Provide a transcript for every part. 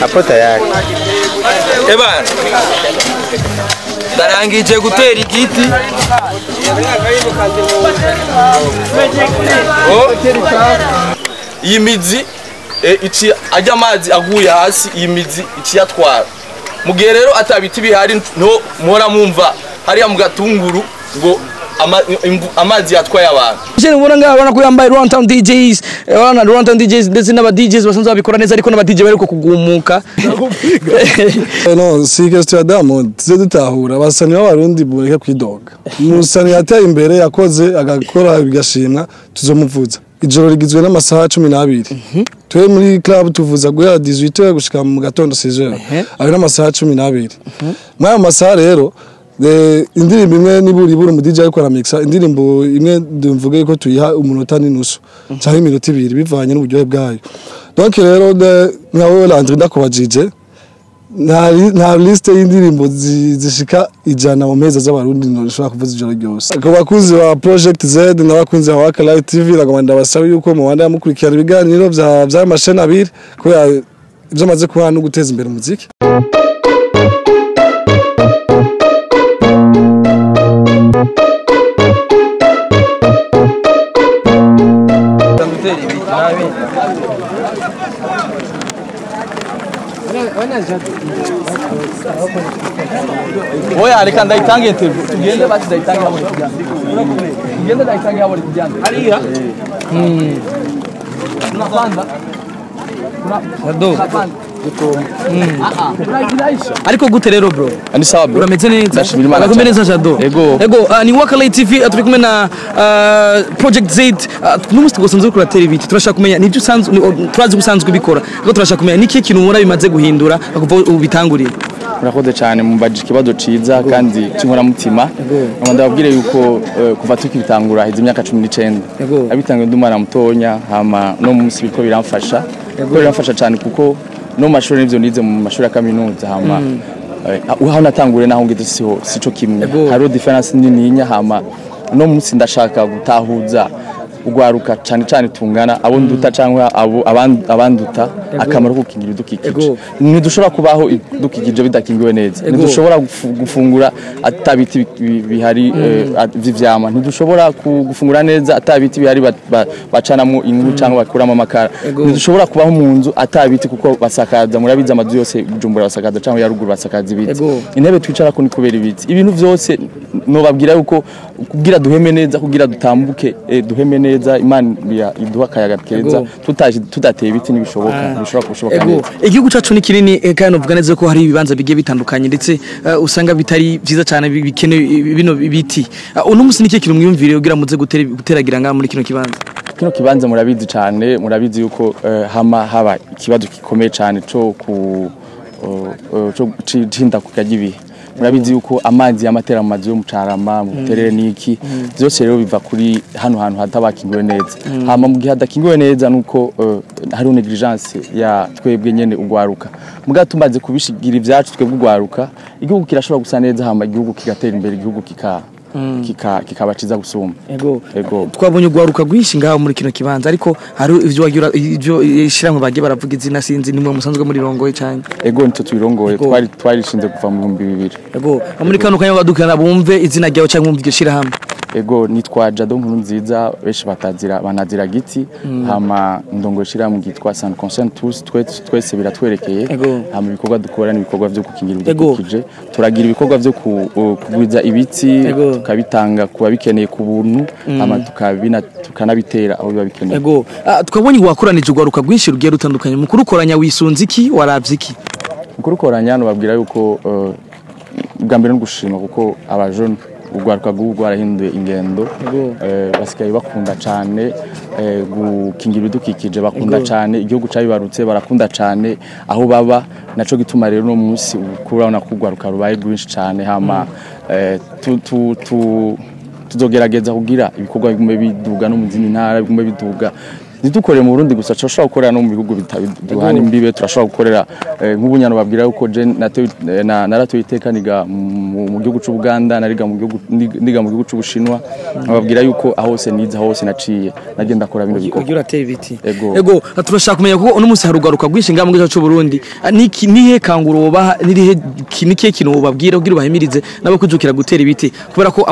hapo tayari ebana ndarangije gutera igiti Oh. iyi mizi eh, ajya amazi aguye hasi iyi mizi ikiyatwara mu gihe rero atabiti bihari nto muhora mwumva hariya mu gatunguru ngo amazi yatwaye abantu. Jene mubona ngaha urabona ko yambaye Runtown DJs eh, urabona Runtown DJs ndetse n'aba DJs basanzwe babikora neza ariko n'aba DJ baheruka kugumuka. No si question ya Diamond tuze dutahura. Abasani b'abarundi bureke kwidoga. Umusani yateye imbere yakoze agakora bigashimwa tuzomuvuza ijoro rigizwe n'amasaha cumi n'abiri. Twe muri club tuvuza guhera 18h gushika mu gatondo 6h ayo n'amasaha cumi n'abiri. Muri ayo masaha rero eh, indirimbo imwe nibura ibura umu DJ ariko aramixa indirimbo imwe mvuge ko tuyiha umunota n'inusu cyangwa iminota ibiri bivanye n'uburyohe bwayo. Donc rero nka wowe Landry ndakubajije nta li- nta liste y'indirimbo zi- zishika ijana mu meza z'abarundi ntushobora kuvuza ijoro ryose. Ku bakunzi ba project z n'abakunzi ba waka live tv nagomba ndabasaba yuko mubanda mukurikirana ibiganiro bya bya masheni abiri kubera ibyo amaze kuba no guteza imbere umuziki. Oya alikan dai tange te tugende basi dai tange hapo tugende dai tange hapo tujande ali ya. Hmm. Tunapanda tunapanda ariko gute rero bro? Ni sawa bro. Urameze neza? Urakomeye neza Jado? Ego. ego ah, ni Waka Light TV ah, turi kumwe na ah, Project Z. N'umunsi tugosanzwe kuratera ibiti. Turashaka kumenya ni byo usanzwe ni- o- turazi usanzwe ubikora. Ariko turashaka kumenya niki kintu ubona bimaze guhindura kuva ubitanguriye? Murakoze cyane mumbaje ikibazo ciza kandi cy'inkoramutima. Nkaba ndababwire yuko eh, kuva tukibitangura heze imyaka cumi n'icenda. Yego. abitangiye ndi umwana mutonya hama no mu munsi biriko biramfasha kuko biramfasha cyane kuko no mashuri n'ivyo nize mu mashuri ya kaminuza hama eh, aho natanguriye naho ngeze siho sico kimwe. Hariho difference nininya hama no munsi ndashaka gutahuza ugwaruka cyane cyane tungana abo nduta cyangwa abo aban- abanduta akamaro ko gukingira ibidukikije. Ntidushobora kubaho ibidukikije bidakingiwe neza. Ntidushobora gufu- gufungura atabiti bi- bihari eh, at- vy'ivyama ntidushobora gufungura neza atabiti bihari ba- ba- bacanamo inkwi cyangwa bakuramo amakara. Ntidushobora kubaho mu nzu atabiti kuko basakaza murabizi amazu yose bujumbura basakaza cyangwa ya ruguru basakaza ibiti. Intebe twicarako ni kubera ibiti. Ibintu byose nobabwira yuko kugira duheme neza kugira dutambuke eh, duheme neza imana iduha akayaga keza tudateye ibiti ntibishoboka ntibishobora gushoboka ego. neza. Igihugu cyacu ni kinini eh, kandi uvuga neza ko hari ibibanza bigiye bitandukanye ndetse eh, usanga bitari byiza cyane bi- bikenewe bino biti. Ah, uno munsi ni kintu mwiyumvire kugira muze gutera- guteragira ngaha muri kino kibanza? Kino kibanza murabizi cyane murabizi yuko hama haba ikibazo gikomeye cyane cyo ku uh, cyo ci- c'ihindagurika ry'ibihe murabizi yuko amazi y'amatera mu mazu yo mu carama mu buterere n'iki byose rero biva kuri hano hantu hatabakingiwe neza. Hama mu gihe hadakingiwe neza nuko uh, hariho negligence ya twebwe nyene ugwaruka. Muga tumaze kubishigira ivyacu twebwe ugwaruka igihugu kirashobora gusa neza hama igihugu kigatera imbere igihugu kika kika kikaba ciza gusumba twabonye ugwaruka rwinshi ngaho muri kino kibanza ariko hari wagira ivyo ishiramwe bagiye baravuga izina sinzi nimwe musanzwe muri rongoye cyane ego nitwe tubirongoye twari twarishinze kuva mu bihumbi bibiri. Muri kano kanya badukana bumve izina ryawe cyangwa bumve iryo shirahamwe. Ego nitwa jado nkuru nziza benshi banazira giti. Hama ndongo shirahamwe ryitwa san concern tous twese biratwerekeye. Hama ibikorwa dukora ni ibikorwa vyo gukingira ibidukikije. Turagira ibikorwa uh, kugwiza ibiti tukabitanga ku babikeneye ku buntu. Hama tukabina tukanabitera aho biba bikeneye ego. Ah, twabonye wakoranije ugwaruka rwinshi rugiye rutandukanye. Mu kurukoranya wisunze iki? Waravye iki? Kurukoranya hano babwira yuko uh, bwa mbere no gushima kuko abajone urwaruka rw'ubu rwarahinduye ingendo eh, basigaye bakunda cyane eh, gukingira ibidukikije bakunda cyane igihugu cyabibarutse barakunda cyane aho baba naco gituma rero no munsi kurabona ko urwaruka rubaye rwinshi cyane hama eh, tu, tu, tu, tuzogerageza kugira ibikorwa bigume biduga no mu zindi ntara bigume biduga ntidukorere mu Burundi gusa turashobora gukorera no mu bihugu duhana imbibe turashobora gukorera eh, nk'ubunyano babwira yuko eh, na- naratoye iteka niga mu gihugu cy'u Buganda nariga mu gihugu cy'Ubushinwa babwira yuko aho hose nize aho hose naciye nagenda akora bino bikorwa. ugira atera ibiti. Ego. turashaka kumenya kuko uno munsi harugaruka rwinshi ngaha mu gihugu cyacu Burundi. Ah, nihe nirihe ki- nikihe kintu wobabwira kugira ubahimirize nabo kujukira gutera ibiti? Kubera ko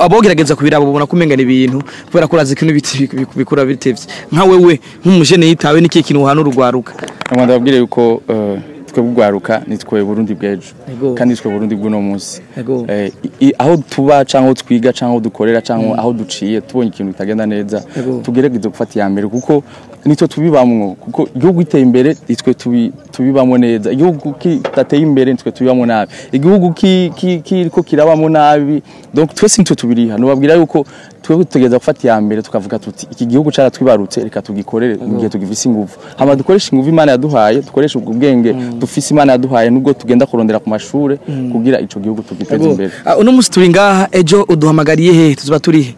abogerageza kubiraba babona kumenga ni ibintu kubera ko urazi ko ibiti bik- bik- bikura bitevye. Nka wewe nk'umujene yitawe nikihe kintu wohana urugwaruka? Rwanda babwire yuko eh, twe bugwaruka nitwe Burundi bw'ejo. Kandi nitwe Burundi bw'uno munsi. Eh, aho tuba cyangwa aho twiga cyangwa aho dukorera cyangwa aho duciye tubonye ikintu kitagenda neza Ego. tugerageze gufata iya mbere. Kuko nitwe tubibamwo. Kuko igihugu giteye imbere nitwe tubi- tubibamo neza. Igihugu kidateye imbere nitwe tubibamo nabi. Igihugu ki- ki- kiriko kirabamo nabi. Donc twese nitwe tubiriha. Nubabwira yuko twebwe tutegereza gufata iya mbere tukavuga tuti iki gihugu caratwibarutse reka tugikorere mu gihe tugifise inguvu. Hama dukoreshe inguvu imana yaduhaye dukoreshe ubwo bwenge dufise imana yaduhaye nubwo tugenda kurondera ku mashure kugira ico gihugu tugiteze imbere. Ah, uno munsi turi ngaha ejo uduhamagariye hehe tuzoba turi he?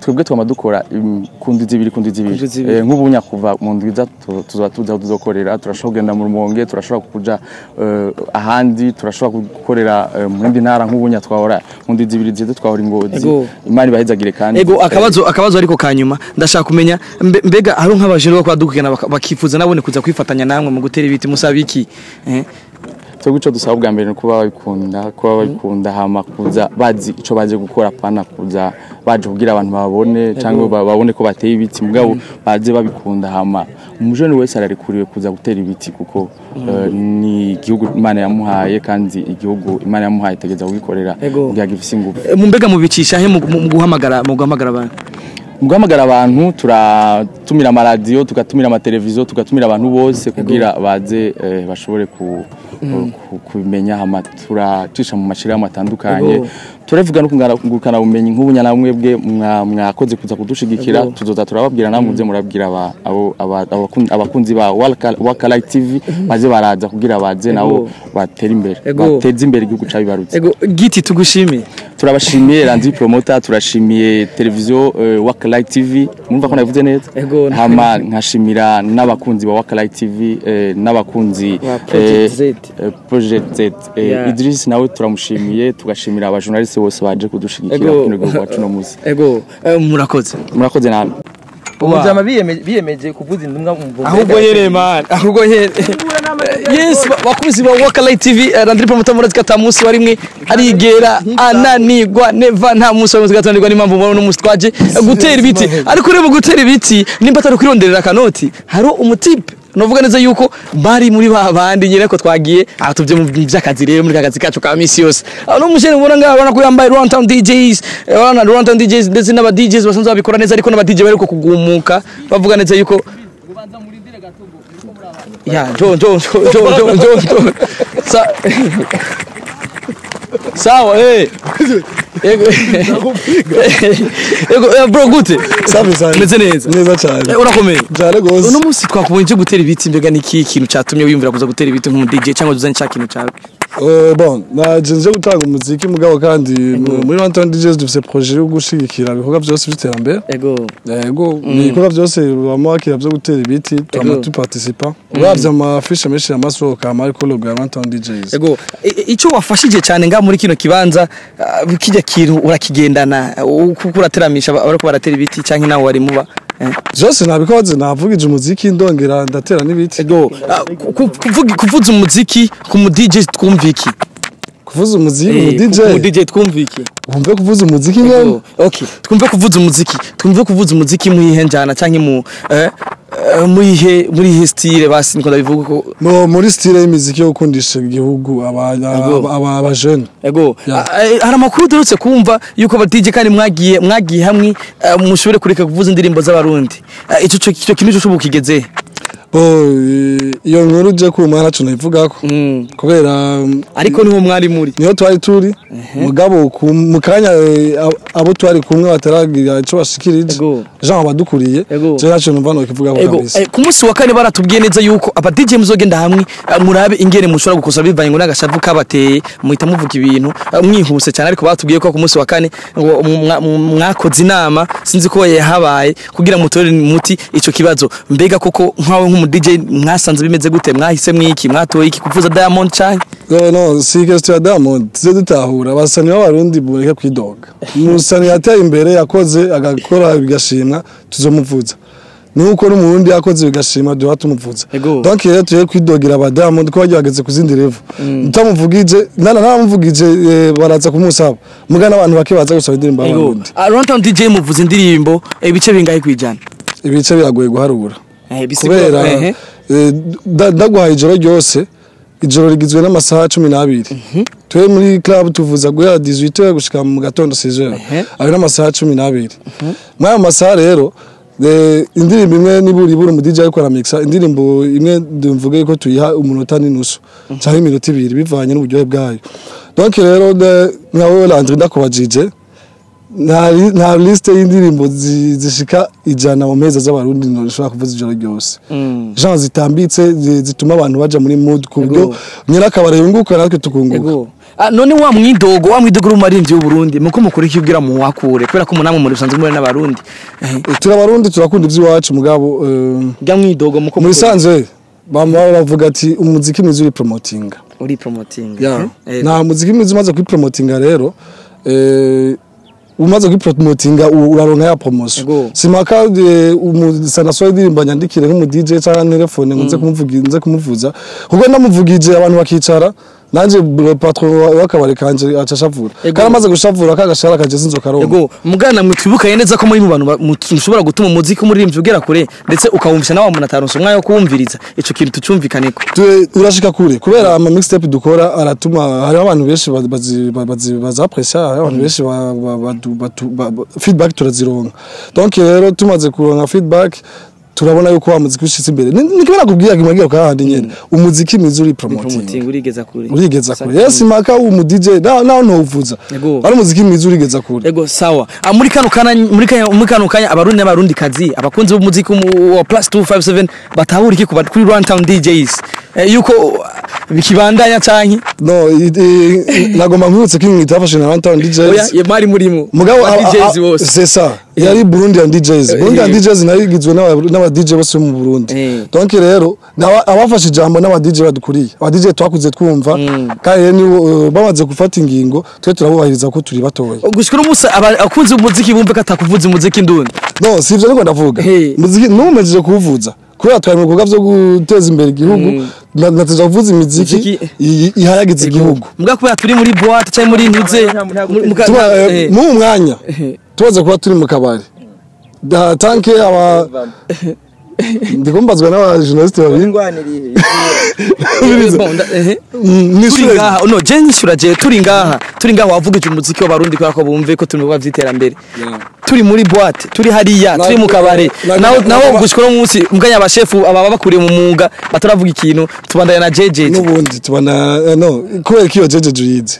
Twebwe twama dukora im- ku ndwi zibiri. Ku ndwi zibiri. Eh, nk'ubu nyakuva mu ndwi iza tu- tuzoba tuzi aho tuzokorera turashobora kugenda mu rumonge turashobora kuja eh, ahandi turashobora gukorera eh, mu yindi ntara nk'ubu nya twahora mu ndwi zibiri zize twahora ingozi imana ibahezagire kandi. Ego akabazo akabazo ariko kanyuma ndashaka kumenya mbe- mbega hari nk'abajene bako badukana bakifuza nabone kuza kwifatanya namwe mu gutera ibiti. Musaba iki eh? Twebwe ico dusaba bwa mbere ni kuba babikunda kuba babikunda hama kuza bazi ico baje gukora pana kuza baje kugira abantu babone cyangwa ba- babone ko bateye ibiti mugabo baze babikunda hama umujene wese ararikuriwe kuza gutera ibiti kuko eh, ni igihugu imana yamuhaye kandi igihugu imana yamuhaye itegeza kugikorera. Ego. kugira gifise ingufu. Eh, mbega mubicisha he mu guhamagara mu guhamagara abantu? Mu guhamagara abantu turatumira amaradiyo tugatumira amateleviziyo tugatumira abantu bose kugira baze eh, bashobore ku, kubimenya. Hama turacisha mu mashirahamwe atandukanye. Turavuga no kungukana ubumenyi nk'ubunyana mwebwe mwa- mwakoze kuza kudushigikira tuzoza turababwira namwe muze murabwira aba- abo- aba- abakun- abakunzi ba Waka- Wakalight TV baze baraza kugira baze nabo batere imbere Ego. bateze imbere igihugu cabibarutse. Giti tugushimiye. Turabashimiye Ranzi Promoter turashimiye televiziyo uh, Wakalight TV mwumva ko navuze neza. Hama nkashimira n'abakunzi ba Wakalight TV eh, n'abakunzi Wa Project Z. Project Z. Eh, Yeah. Idris nawe turamushimiye tugashimira abajournaliste bose baje kudushigikira Ego. kino gihugu wacu no muzi ego. Eh, murakoze. Murakoze namwe umujama biyemeje biyemeje kuvuza indumwa mu mvugo ahubwo nyene man. Ahubwo nyene. Yes ba- bakuzi ba Wakalight TV eh, Landry Promoter murazi ko ata munsi warimwe arigera ananigwa neva nta munsi warimwe tugatanirwa n'impamvu mubona uno munsi twaje eh, gutera ibiti. Ariko mu gutera ibiti nimba atari kwironderera akanoti hari umutipe novuga neza yuko bari muri ba bandi nyine ko twagiye aha tuvye mu by'akazi rero muri kakazi kacu ka misi yose. Aho no mushene mubona ngaha urabona ko yambaye Runtown DJs eh, urabona Runtown DJs ndetse n'aba DJs basanzwe babikora neza ariko n'aba DJ bari ko kugumuka. Bavuga neza yuko ya njo njo njo njo njo njo sa sawa eh, bro gute. Meze neza. Neza cyane. Eh, urakomeye. Cyane rwose. Uno munsi twakubonye cyo gutera ibiti mbega ni iki kintu cyatumye wiyumvira kuza gutera ibiti nk'umu DJ cyangwa uzanye cya kintu cyawe Eh, bon naje nje gutanga umuziki mugabo kandi mu- muri Rantown DJs dufise projet yo gushigikira ibikorwa byose by'iterambere. Ego. Yego ni ibikorwa byose bibamo hakira byo gutera ibiti twama Ego. tuparticipa. Uravye amafishe menshi yamasohoka ama ariko logo ya Rantown DJs ego. I- i- icyo wafashije cyane ngaha muri kino kibanza ah, kijya kintu urakigendana uh, kuko urateramisha aba- abariko baratera ibiti cyangwa nawe wari muba? Byose nabikoze navugije umuziki ndongera ndatera n'ibiti. Ah, kuvuza umuziki ku mu DJ twumva iki kuvuza umuziki mu Eh, DJ twumva iki wumve kuvuza umuziki nyene okay twumve kuvuza umuziki. Twumve kuvuza umuziki muri ihe njana cyangwa mu eh, muri ihe muri ihe style basi niko ndabivuga ko Mu- muri style y'imiziki yo gukundisha igihugu abajene Ya. ah, eh, hari amakuru duherutse kumva yuko aba DJ kandi mwagiye mwagiye hamwe eh, mushobore kureka kuvuza indirimbo z'abarundi. Eh, ico kintu cyo bo eh, iyo nkuru je kuma ntaco nayivugako Mm. kubera mm, ariko ni ho mwari muri. ni ho twari turi. Mugabo mu kanya ab- abo twari kumwe bataragira ico bashikirije jean abadukuriye je ntaco numva nokivugako Ego, kabisa. Eh, ku munsi wa kane baratubwiye neza yuko aba DJ muzogenda hamwe eh, murabe ingene mushobora gukosa bivanye ngo n'agashavu kabateye muhita muvuga ibintu mwihuse cyane. Ariko batubwiye ko ku munsi wa kane mwakoze inama sinzi ko yahabaye kugira mutorere umuti ico kibazo. Mbega koko nkawe nk'umu DJ mwasanze bimeze gute? Mwahise mwiki? Mwatoye iki? Kuvuza Diamond cyane no no si question ya Diamond. Tuze dutahura. Abasani b'abarundi bureke kwidoga. Umusani yateye imbere yakoze agakora bigashimwa tuzomuvuza. Nuko n'umurundi yakoze bigashima duha tumuvuza donc rero tuye kwidogera aba Diamond ko bagiye bageze ku zindi level utamuvugije nana namuvugije eh, baraza kumusaba mugana abantu bake baza gusaba indirimbo ah, Runtown DJ muvuza indirimbo ibice bingahe kwijana? Ibice biragoye guharura. Kubera ehe. eh, ndaguhaye ijoro ryose ijoro rigizwe n'amasaha cumi n'abiri. Twe muri club tuvuza guhera 18 gushika mu gatondo 6 Ehe. ayo n'amasaha cumi n'abiri. Muri ayo masaha rero eh, indirimbo imwe nibura ibura umu DJ ariko aramixa indirimbo imwe mvuge ko tuyiha umunota n'inusu cyangwa iminota ibiri bivanye n'uburyohe bwayo. Donc rero nka wowe Landry ndakubajije nta li- nta liste y'indirimbo zi- zishika ijana mu meza z'abarundi ntushobora kuvuza ijoro ryose. Jean zitambitse zi- zituma abantu baja muri mood ku buryo nyirakabara yunguka natwe tukunguka. Ah, none wa mwidogo wa mwidogo w'umurinzi w'uburundi muko mu kuri kibwira mu wakure kubera ko munamwe muri usanzwe muri n'abarundi Eh, Eh, turi abarundi turakunda iby'iwacu mugabo bya mwidogo muko muri bama bavuga ati umuziki mwiza uri promotinga uri promoting. Ya. Eh, nta muziki mwiza umaze kwipromotinga rero. Eh, umaze kwipromotinga u- uraronka ya promotion. Simaka umusanasoye indirimbo nyandikire nk'umu DJ cyangwa telefone ngo nze kumuvuga nze kumuvuza. Kuko ndamuvugije abantu bakicara patron wa- w'akabari kanje aca ashavura Ego. kandi amaze gushavura kagashara kaje sinzoka aronka Ego, mugana mutwibukaye neza ko muri mu bantu ba- mu- mushobora gutuma umuziki umuririmbyi ugera kure ndetse ukawumvisha nawe umuntu ataronse umwanya wo kuwumviriza. Ico kintu tucumvikaneko. Tu- urashika kure. Kubera ama mixtape dukora aratuma hari abantu benshi ba- bazi- ba- bazi- bazapressya hari abantu benshi feedback turazironka. Donc rero tumaze kuronka feedback turabona yuko wa muziki ushitse imbere. Ni- ni kubera kubwira kimwe kandi nyene umuziki mwiza uri promoting. Urigeza kure. Urigeza kure. Yes maka umu DJ ntuvuza Ego. ari umuziki mwiza urigeza kure. Ego sawa. Ah, muri kano kanya muri kano kanya abarundi n'abarundi kazi abakunzi b'umuziki mu- wa plus 257 batahura iki kuri Runtown DJs. Eh, yuko bikibandanya canke no nagomba nkwibutse ko imwe itafashe na Runtown DJs oya mari murimo. mugabo DJs bose. c'est ça yari Burundian DJs Burundian eh. DJs na yo igizwe n'aba- DJ bose mu Burundi Eh. donc rero abafashe ijambo n'aba DJ badukuriye aba DJ twakuze twumva kandi rero nibo uh, bamaze gufata ingingo twe turabubahiriza ko turi batoya Gushikira umusa abakunzi b'umuziki bumve ko atakuvuza umuziki ndundi. no si ivyo niko ndavuga Eh. muziki numumejeje kuwuvuza kubera twari mu bikorwa vyo guteza imbere igihugu na- nateza kuvuza imiziki Muziki. i- ihayagiza igihugu. Mbwa kubera turi muri boîte cyangwa muri ntuze. muka- tuba eh, eh, mu mwanya. Tubaze kuba turi mu kabari. Tanke aba ndikumbazwa n'aba journaliste babiri. Ngaha. No je nyishura je turi ngaha. Turi ngaha wavugije umuziki w'abarundi kubera ko bumve ko turi mu bikorwa vy'iterambere turi muri boîte turi hariya turi mu kabare. na- naho na- naho na- gushikora umunsi muganya abashefu ababa bakuriye mu mwuga bataravuga ikintu tubandanya na jeje n'ubundi tubona eh, no kubera ko iyo jeje uyizi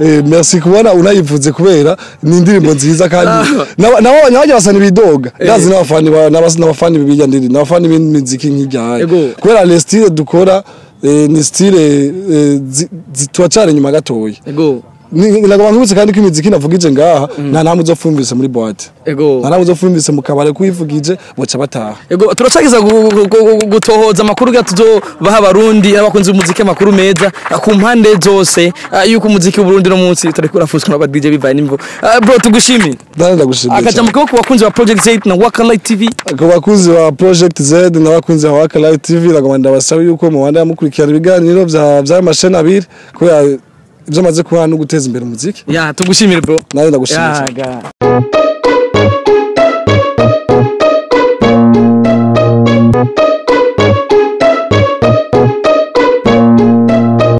merci kubona unayivuze kubera ni indirimbo nziza kandi nabo nabo bajya basana ibidoga ndazi n'abafani ba- n'abas- n'abafani b'ibijya ndiri n'abafani b'imiziki nk'ijyaye Ego. kubera les style dukora eh, ni eh, zi- turacari inyuma gatoya. Nkibutse kandi ko imiziki navugije ngaha nta namwe uzofumvise muri boîte. Ego. Nta namwe uzofumvise mu kabare kuyivugije boca bataha. Ego turacagiza gu- gu- gu- gutohoza amakuru ga tuzobaha abarundi abakunzi b'umuziki amakuru meza ah, ku mpande zose ah, yuko umuziki w'uburundi no munsi turiko urafuswa n'aba DJ bivaye n'imvo. Ah, bro tugushimiye ndani ndagushimiye akaja mu kaboko bakunzi ba Project 8 na Waka Light TV ku bakunzi ba project z n'abakunzi ba waka live tv nagomba ndabasaba yuko mubanda mukurikirana ibiganiro vya vy'ayo masheni abiri kubera ibyo amaze kuba no guteza imbere umuziki. Ya tugushimire bro. Nawe ndagushimiye